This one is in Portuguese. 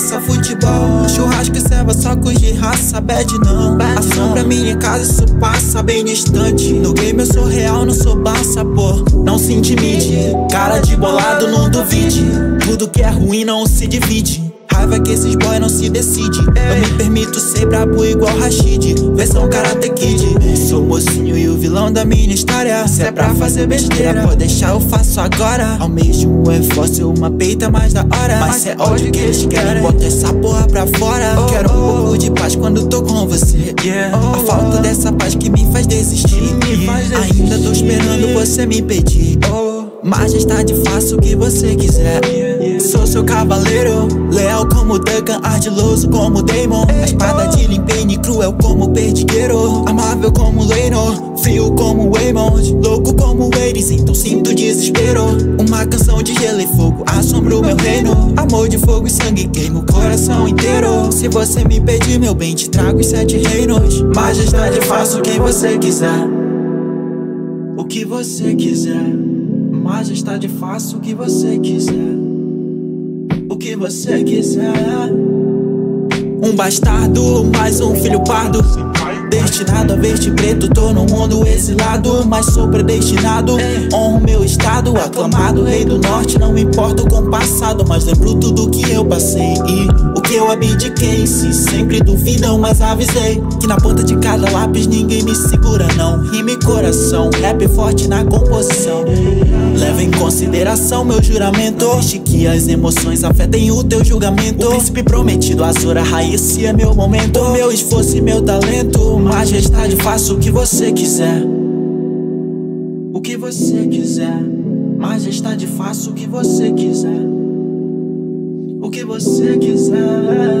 igual Churrasco e serva, sacos de raça, bad não. Assombra minha casa, isso passa bem distante. No game eu sou real, não sou baça, pô. Não se intimide, cara de bolado, não duvide. Tudo que é ruim não se divide. Raiva que esses boy não se decide. Eu me permito ser brabo igual Rashid Versão Karate Kid. Sou mocinho e o vilão da minha história. Se é pra fazer besteira, pode deixar eu faço agora. Almejo um é fóssil, uma peita mais da hora. Mas é ódio que eles querem, bota essa porra pra fora. Quero um pouco de paz quando tô com você. A falta dessa paz que me faz desistir. Ainda tô esperando você me pedir Majestade, faço o que você quiser. Sou seu cavaleiro Leal como Duncan, ardiloso como Damon. A espada de Limpane, cruel como Perdigueiro. Amável como Leno, frio como Waymond. Louco como Ares, então sinto desespero. Uma canção de gelo e fogo assombra o meu reino. Amor de fogo e sangue queima o coração inteiro. Se você me pedir meu bem, te trago os sete reinos. Majestade, faço o que você quiser. O que você quiser Majestade, faço o que você quiser. O que você quiser. Um bastardo, mais um filho pardo. Destinado a verde preto, tô no mundo exilado Mas sou predestinado, honro meu estado Aclamado, rei do norte, não com o passado Mas lembro tudo que eu passei. E o que eu abdiquei Se sempre duvidam, mas avisei Que na ponta de cada lápis ninguém me segura não. Rime coração, rap forte na composição. Leva em consideração meu juramento Deixe que as emoções afetem o teu julgamento. O príncipe prometido, Azura Raiz, se é meu momento. Meu esforço e meu talento Majestade, faça o que você quiser. O que você quiser. Majestade, faça o que você quiser. O que você quiser.